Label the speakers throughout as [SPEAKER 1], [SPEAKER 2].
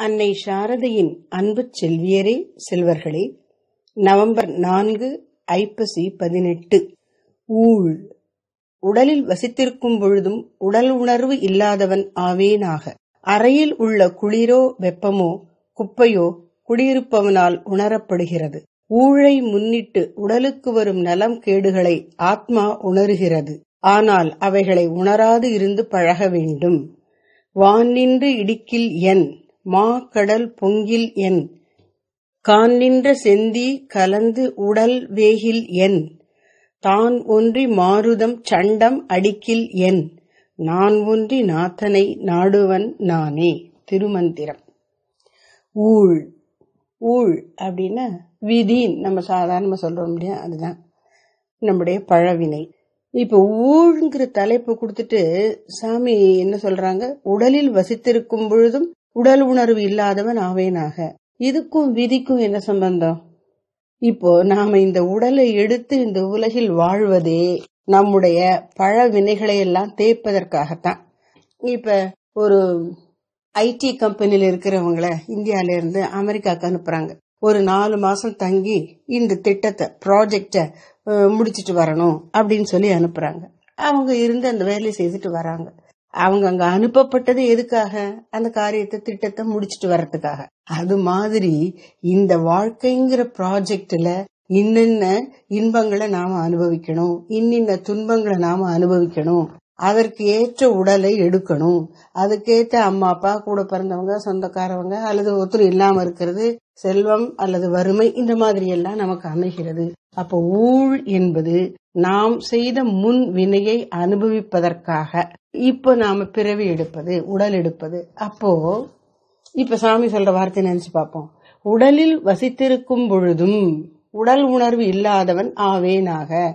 [SPEAKER 1] அன்னை சாரதையின் அன்புச் செல்வியரே செல்வர்களே நவம்பர் நான்கு ஐப்பசி பதினெட்டு. ஊழ். உடலில் வசித்திருக்கும் பொழுதும் உடல் உணர்வு இல்லாதவன் ஆவேனாக. அறையில் உள்ள குளிரோ வெப்பமோ குப்பையோ குடியிருப்பவனால் உணரப்படுகிறது. ஊழை முன்னிட்டு உடலுக்கு வரும் நலம் கேடுகளை ஆத்மா உணருகிறது. ஆனால் அவைகளை உணராது இருந்து பழக வேண்டும். வானின்று இடிக்கில் என். மா கடல் பொங்கில் என். கான் நின்ற செந்தி கலந்து உடல் வேகில் என். தான் ஒன்றி மாருதம் சண்டம் அடிக்கில் என். நான் ஒன்றி நாத்தனை நாடுவன் நானே. திருமந்திரம். ஊழ். ஊழ் அப்படின்னா விதின் நம்ம சாதாரணமா சொல்றோம் இல்லையா? அதுதான் நம்முடைய பழவினை. இப்ப ஊழ்ங்கிற தலைப்பு கொடுத்துட்டு சாமி என்ன சொல்றாங்க? உடலில் வசித்திருக்கும் பொழுதும் உடல் உணர்வு இல்லாதவன் ஆவேனாக. இதுக்கும் விதிக்கும் என்ன சம்பந்தம்? இப்போ நாம இந்த உடலை எடுத்து இந்த உலகில் வாழ்வதே நம்முடைய பழ வினைகளை எல்லாம் தேய்ப்பதற்காகத்தான். இப்ப ஒரு ஐடி கம்பெனியில இருக்கிறவங்கள இந்தியால இருந்து அமெரிக்காவுக்கு அனுப்புறாங்க. ஒரு நாலு மாசம் தங்கி இந்த திட்டத்தை ப்ராஜெக்ட முடிச்சிட்டு வரணும் அப்படின்னு சொல்லி அனுப்புறாங்க. அவங்க இருந்து அந்த வேலையை செய்துட்டு வராங்க. அவங்க அங்க அனுப்பப்பட்டது எதுக்காக? அந்த காரியத்தை திட்டத்தை முடிச்சிட்டு வர்றதுக்காக. அது மாதிரி இந்த வாழ்க்கைங்கிற ப்ராஜெக்ட்ல இன்னென்ன இன்பங்களை நாம அனுபவிக்கணும் இன்னின்ன துன்பங்களை நாம அனுபவிக்கணும் அதற்கு ஏற்ற உடலை எடுக்கணும் அதுக்கேற்ற அம்மா அப்பா கூட பிறந்தவங்க சொந்தக்காரவங்க அல்லது ஒத்துரு இல்லாம இருக்கிறது செல்வம் அல்லது வறுமை இந்த மாதிரி எல்லாம் நமக்கு அமைகிறது. அப்போ ஊழ் என்பது நாம் செய்த முன் வினையை அனுபவிப்பதற்காக. இப்ப நாம பிறவி எடுப்பது உடல் எடுப்பது. அப்போ இப்ப சாமி சொல்ற வார்த்தை நினைச்சு பார்ப்போம். உடலில் வசித்திருக்கும் பொழுதும் உடல் உணர்வு இல்லாதவன் ஆவேனாக.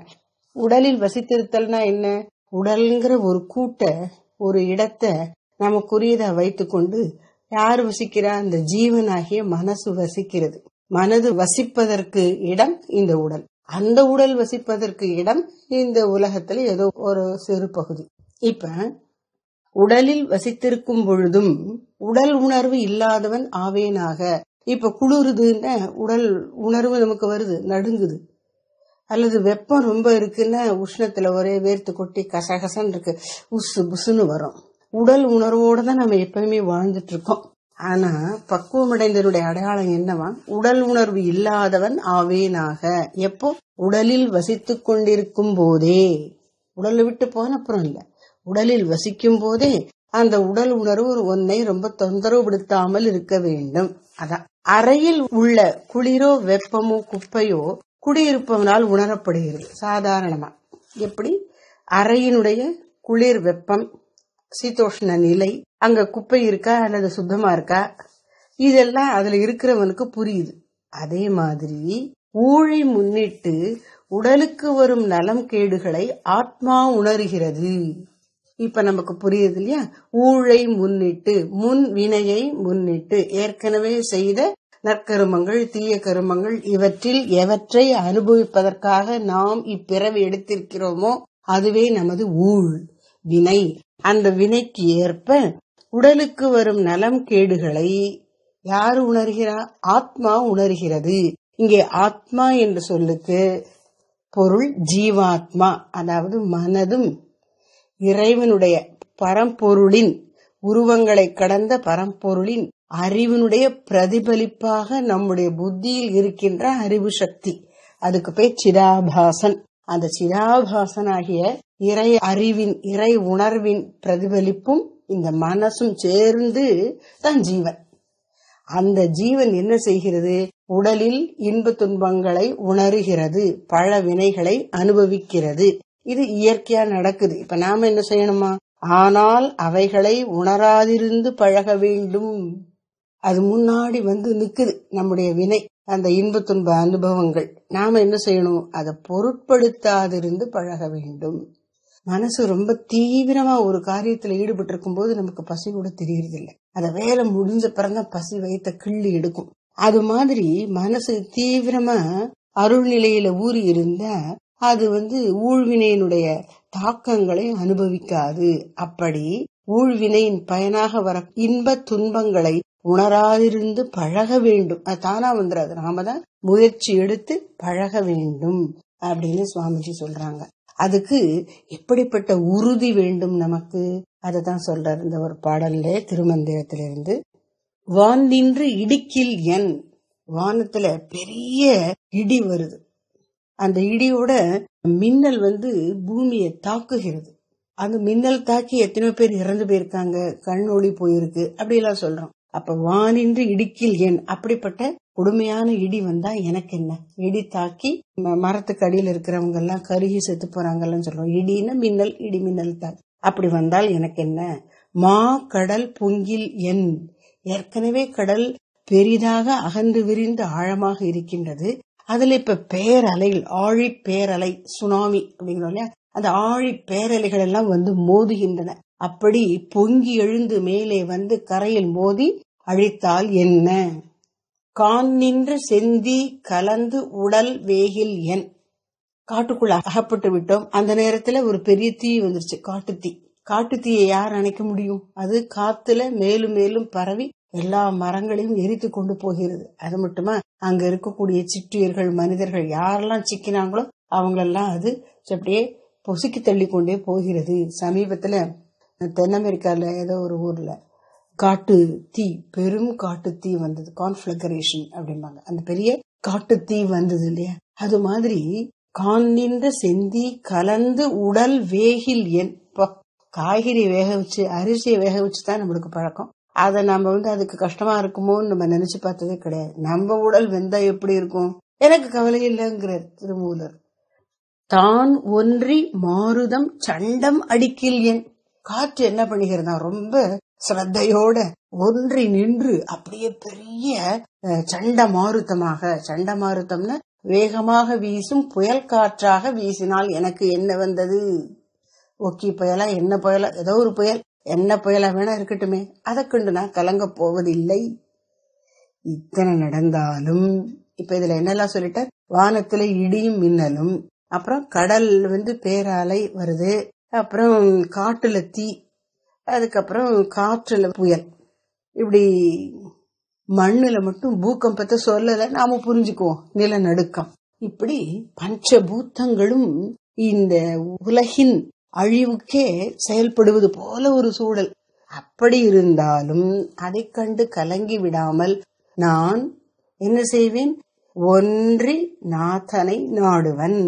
[SPEAKER 1] உடலில் வசித்திருத்தல்னா என்ன? உடல்ங்கிற ஒரு கூட்ட ஒரு இடத்தை நமக்குரியதை வைத்துக்கொண்டு யார் வசிக்கிறா? அந்த ஜீவனாகிய மனசு வசிக்கிறது. மனது வசிப்பதற்கு இடம் இந்த உடல். அந்த உடல் வசிப்பதற்கு இடம் இந்த உலகத்துல ஏதோ ஒரு சிறு பகுதி. இப்ப உடலில் வசித்திருக்கும் பொழுதும் உடல் உணர்வு இல்லாதவன் ஆவேனாக. இப்ப குளிருதுன்னா உடல் உணர்வு நமக்கு வருது நடுங்குது. அல்லது வெப்பம் ரொம்ப இருக்குன்னா உஷ்ணத்துல ஒரே வேர்த்து கொட்டி கசகசன்னு இருக்கு உசு புசுன்னு வரும். உடல் உணர்வோட தான் நம்ம எப்பயுமே வாழ்ந்துட்டு இருக்கோம். ஆனா பக்குவமடைந்தனுடைய அடையாளம் என்னவா? உடல் உணர்வு இல்லாதவன் ஆவேனாக. எப்போ? உடலில் வசித்துக் கொண்டிருக்கும் போதே. உடலை விட்டு போன அப்புறம் இல்ல. உடலில் வசிக்கும் போதே அந்த உடல் உணர்வு ஒன்னை ரொம்ப தொந்தரவுபடுத்தாமல் இருக்க வேண்டும். அதான். அறையில் உள்ள குளிரோ வெப்பமோ குப்பையோ குடியிருப்பவனால் உணரப்படுகிறது சாதாரணமா. எப்படி? அறையினுடைய குளிர் வெப்பம் சீதோஷ்ண நிலை அங்க குப்பை இருக்கா அல்லது சுத்தமா இருக்கா? இதெல்லாம் அதுல இருக்கிறவனுக்கு புரியுது. அதே மாதிரி ஊழை முன்னிட்டு உடலுக்கு வரும் நலம் கேடுகளை ஆத்மா உணர்கிறது. இப்ப நமக்கு புரியுது இல்லையா? ஊழை முன்னிட்டு முன் வினையை முன்னிட்டு ஏற்கனவே செய்த நற்கருமங்கள் தீய கருமங்கள் இவற்றில் எவற்றை அனுபவிப்பதற்காக நாம் இப்பிறவி எடுத்திருக்கிறோமோ அதுவே நமது ஊழ் வினை. அந்த வினைக்கு ஏற்ப உடலுக்கு வரும் நலம் கேடுகளை யாரு உணர்கிறா? ஆத்மா உணர்கிறது. இங்கே ஆத்மா என்று சொல்லுக்கு பொருள் ஜீவாத்மா அதாவது மனதும் இறைவனுடைய பரம்பொருளின் உருவங்களை கடந்த பரம்பொருளின் அறிவினுடைய பிரதிபலிப்பாக நம்முடைய புத்தியில் இருக்கின்ற அறிவு சக்தி. அதுக்கு பேர் சிதாபாசன். அந்த சிதாபாசனாகிய இறை அறிவின் இறை உணர்வின் பிரதிபலிப்பும் இந்த மனசும் சேர்ந்து தான் ஜீவன். அந்த ஜீவன் என்ன செய்கிறது? உடலில் இன்ப துன்பங்களை உணர்கிறது பழ வினைகளை அனுபவிக்கிறது. இது இயற்கையா நடக்குது. இப்ப நாம என்ன செய்யணுமா? ஆனால் அவைகளை உணராதிருந்து பழக வேண்டும். அது முன்னாடி வந்து நிக்குது நம்முடைய வினை அந்த இன்ப துன்ப அனுபவங்கள். நாம என்ன செய்யணும்? அதை பொருட்படுத்தாதிருந்து பழக வேண்டும். மனசு ரொம்ப தீவிரமா ஒரு காரியத்துல ஈடுபட்டு இருக்கும் போது நமக்கு பசி கூட தெரியறது இல்லை அத வேலை முடிஞ்ச பிறந்தான் பசி வயிற்ற கிள்ளி எடுக்கும். அது மாதிரி மனசு தீவிரமா அருள் நிலையில ஊறி இருந்தா அது வந்து ஊழ்வினையினுடைய தாக்கங்களை அனுபவிக்காது. அப்படி ஊழ்வினையின் பயனாக வர இன்ப துன்பங்களை உணராதிருந்து பழக வேண்டும். அது தானா வந்துடாது நாம தான் முயற்சி எடுத்து பழக வேண்டும் அப்படின்னு சுவாமிஜி சொல்றாங்க. அதுக்கு எப்படிப்பட்ட உறுதி வேண்டும் நமக்கு? அதை தான் சொல்றாரு இந்த ஒரு பாடல்ல திருமந்திரத்திலிருந்து. வான் நின்று இடுக்கில் என் வானத்துல பெரிய இடி வருது. அந்த இடியோட மின்னல் வந்து பூமியை தாக்குகிறது. அந்த மின்னல் தாக்கி எத்தனையோ பேர் இறந்து போயிருக்காங்க. கண் ஒளி போயிருக்கு. அப்படி எல்லாம் சொல்றோம். அப்ப வானின்று இடுக்கில் என் அப்படிப்பட்ட கொடுமையான இடி வந்தா எனக்கு என்ன? இடி தாக்கி ம- மரத்துக்கு அடியில் இருக்கிறவங்க எல்லாம் கருகி செத்து போறாங்கன்னு சொல்லுவோம் இடின்னா மின்னல் இடி மின்னல் தாக்கி அப்படி வந்தால் எனக்கு என்ன? மா கடல் பொங்கில் என். ஏற்கனவே கடல் பெரிதாக அகன்று விரிந்து ஆழமாக இருக்கின்றது. அதுல இப்ப பேரலைகள் ஆழி பேரலை சுனாமி அப்படிங்கிறோம் இல்லையா? அந்த ஆழி பேரலைகள் எல்லாம் வந்து மோதுகின்றன. அப்படி பொங்கி எழுந்து மேலே வந்து கரையில் மோதி அழித்தால் என்ன? கான் நின்று செந்தி கலந்து உடல் வேகில் என். காட்டுக்குள்ள அகப்பட்டு விட்டோம். அந்த நேரத்துல ஒரு பெரிய தீ வந்துருச்சு. காட்டுத்தீ காட்டுத்தீயை யார் அணைக்க முடியும்? அது காத்துல மேலும் மேலும் பரவி எல்லா மரங்களையும் எரித்து கொண்டு போகிறது. அது மட்டுமா? அங்க இருக்கக்கூடிய சிற்றியர்கள் மனிதர்கள் யாரெல்லாம் சிக்கினாங்களோ அவங்களெல்லாம் அது அப்படியே பொசுக்கி தள்ளி கொண்டே போகிறது. சமீபத்துல தென் அமெரிக்கால ஏதோ ஒரு ஊர்ல காட்டு தீ பெரும் காட்டு தீ வந்தது. கான்ஃபிளகரேஷன் அப்படிம்பாங்க. அந்த பெரிய காட்டு தீ வந்தது இல்லையா? அது மாதிரி கான் நின்ற செந்தி கலந்து உடல் வேகில் என் காய்கறி வேக வச்சு அரிசியை வேக வச்சு தான் நம்மளுக்கு பழக்கம். அதை நம்ம வந்து அதுக்கு கஷ்டமா இருக்குமோன்னு நம்ம நினைச்சு பார்த்ததே கிடையாது. நம்ம உடல் வெந்தா எப்படி இருக்கும்? எனக்கு கவலை இல்லைங்கிறார் திருமூலர். தான் ஒன்றி மாருதம் சண்டம் அடிக்கில் என். காற்று என்ன பண்ணுகிறதா ரொம்ப சிரத்தையோட ஒன்றி நின்று அப்படியே பெரிய சண்ட மாருத்தமாக சண்ட மாருத்தம்னா வேகமாக வீசும் புயல் காற்றாக வீசினால் எனக்கு என்ன வந்தது? ஒக்கி புயலா என்ன புயலா ஏதோ ஒரு புயல் என்ன புயலா வேணா இருக்கட்டுமே அதை கண்டு நான் கலங்க போவதில்லை. இத்தனை நடந்தாலும் இப்ப இதுல என்னெல்லாம் சொல்லிட்ட வானத்துல இடியும் மின்னலும் அப்புறம் கடல் வந்து பேராலை வருது அப்புறம் காட்டுல தீ அதுக்கப்புறம் காற்றுல புயல். இப்படி மண்ணுல மட்டும் பூக்கம்பத்தை சொல்லல நாம புரிஞ்சுக்குவோம். நிலநடுக்கம். இப்படி பஞ்சபூத்தங்களும் இந்த உலகின் அழிவுக்கே செயல்படுவது போல ஒரு சூழல். அப்படி இருந்தாலும் அதை கண்டு கலங்கி விடாமல் நான் என்ன செய்வேன்? ஒன்றி நாதனை நாடுவன்.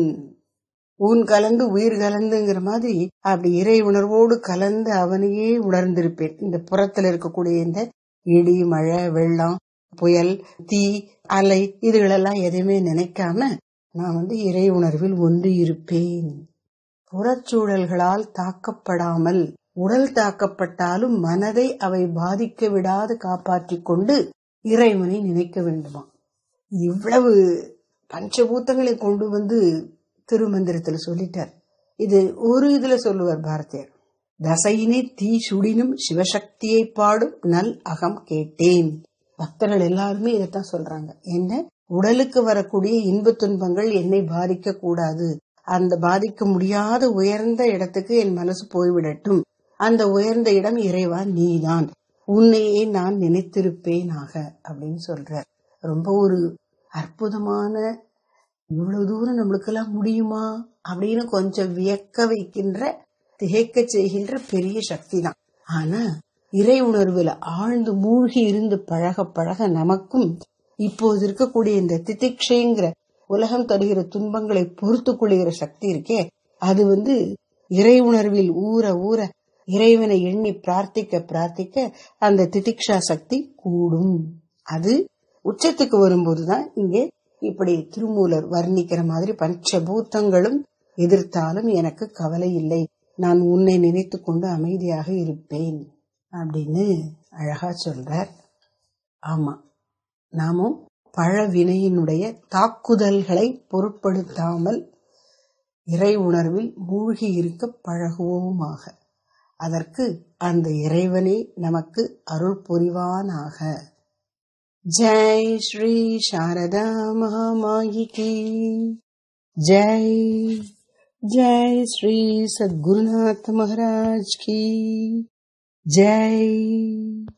[SPEAKER 1] ஊன் கலந்து உயிர் கலந்துங்கிற மாதிரி அப்படி இறை உணர்வோடு கலந்து அவனையே உணர்ந்திருப்பேன். இந்த புறத்துல இருக்கக்கூடிய இந்த இடி மழை வெள்ளம் புயல் தீ அலை இதுகளெல்லாம் எதையுமே நினைக்காம நான் வந்து இறை உணர்வில் ஒன்று இருப்பேன். புறச்சூழல்களால் தாக்கப்படாமல் உடல் தாக்கப்பட்டாலும் மனதை அவை பாதிக்க விடாது காப்பாற்றிக் கொண்டு இறைவனை நினைக்க வேண்டுமா? இவ்வளவு பஞ்சபூத்தங்களை கொண்டு வந்து திருமந்திரத்துல சொல்லிட்டார். இது ஒரு இதுல சொல்லுவார் பாரதியார். தசையினை தீ சுடினும் சிவசக்தியை பாடும் நல் அகம் கேட்டேன். பக்தர்கள் எல்லாருமே இதைத்தான் சொல்றாங்க. என்ன? உடலுக்கு வரக்கூடிய இன்ப துன்பங்கள் என்னை பாதிக்க கூடாது. அந்த பாதிக்க முடியாத உயர்ந்த இடத்துக்கு என் மனசு போய்விடட்டும். அந்த உயர்ந்த இடம் இறைவா நீதான். உன்னையே நான் நினைத்திருப்பேனாக அப்படின்னு சொல்றார். ரொம்ப ஒரு அற்புதமான இவ்வளவு தூரம் நம்மளுக்கெல்லாம் முடியுமா? அப்படின்னு கொஞ்சம் வியக்க வைக்கின்ற திகைக்க செய்கின்ற பெரிய சக்தி தான் ஆனா இறை உணர்வுல ஆழ்ந்து மூழ்கி இருந்து பழக பழக நமக்கும் இப்போது இருக்கக்கூடிய இந்த திதிக்ஷைங்கிற உலகம் தருகிற துன்பங்களை பொறுத்து கொள்கிற சக்தி இருக்கே அது வந்து இறை உணர்வில் ஊற ஊற இறைவனை எண்ணி பிரார்த்திக்க பிரார்த்திக்க அந்த திதிக்ஷா சக்தி கூடும். அது உச்சத்துக்கு வரும்போதுதான் இங்கே இப்படி திருமூலர் வர்ணிக்கிற மாதிரி பஞ்சபூத்தங்களும் எதிர்த்தாலும் எனக்கு கவலை இல்லை. நான் உன்னை நினைத்து கொண்டு அமைதியாக இருப்பேன் அப்படின்னு அழகா சொல்றார். ஆமா நாமும் பழவினையினுடைய தாக்குதல்களை பொருட்படுத்தாமல் இறை உணர்வில் மூழ்கி இருக்க பழகுவோமாக. அதற்கு அந்த இறைவனே நமக்கு அருள் புரிவானாக. जय श्री शारदा महामाई की। जय जय श्री सद्गुरुनाथ महाराज की। जय।